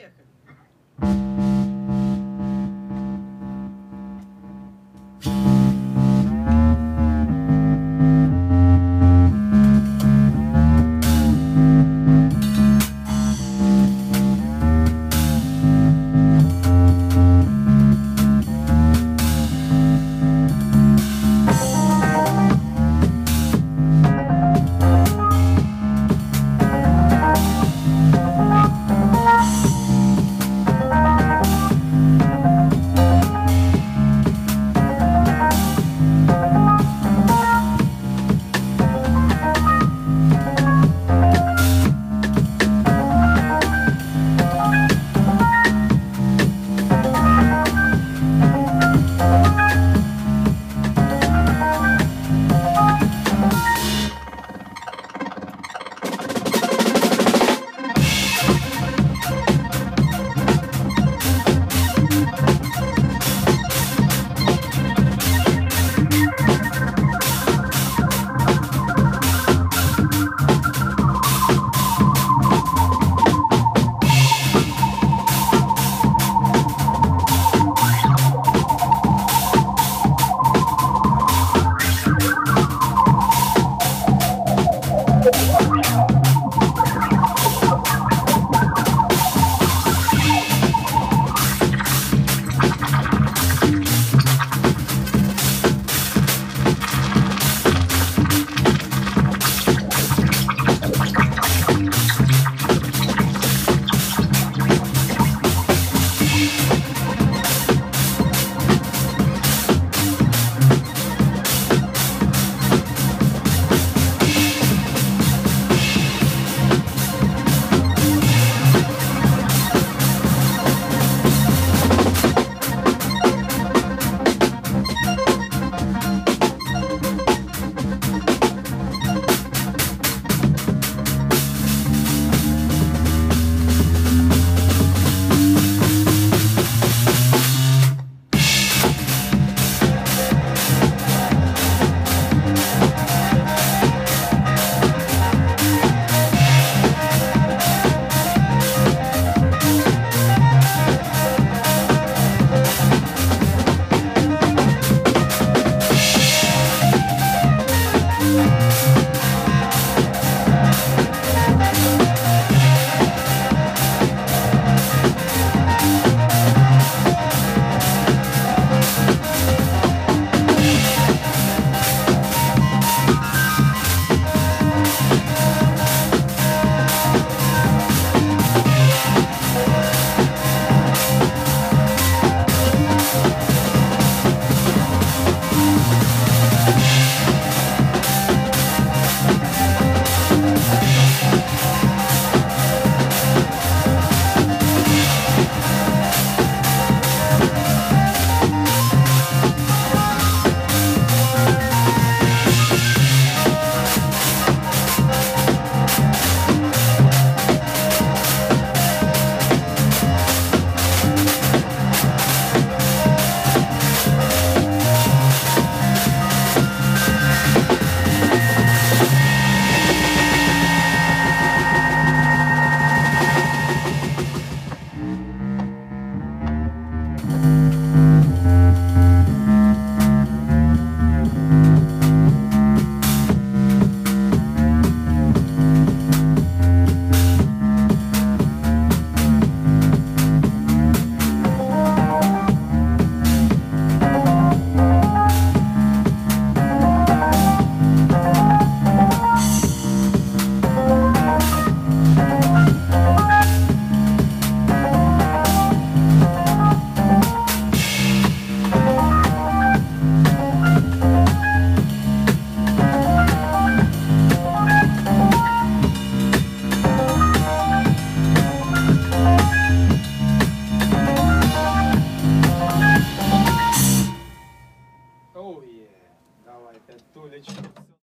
cardíaca. стулья.